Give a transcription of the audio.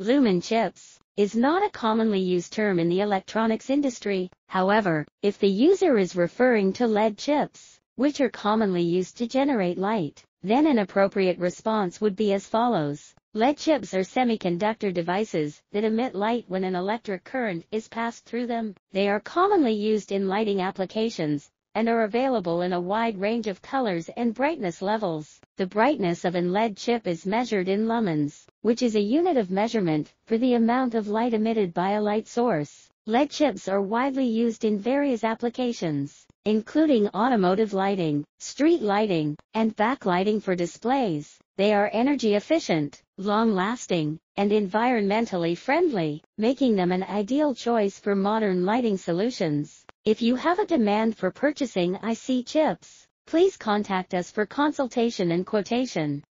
Lumen chips is not a commonly used term in the electronics industry. However, if the user is referring to LED chips, which are commonly used to generate light, then an appropriate response would be as follows. LED chips are semiconductor devices that emit light when an electric current is passed through them. They are commonly used in lighting applications and are available in a wide range of colors and brightness levels. The brightness of an LED chip is measured in lumens, which is a unit of measurement for the amount of light emitted by a light source. LED chips are widely used in various applications, including automotive lighting, street lighting, and backlighting for displays. They are energy efficient, long-lasting, and environmentally friendly, making them an ideal choice for modern lighting solutions. If you have a demand for purchasing IC chips, please contact us for consultation and quotation.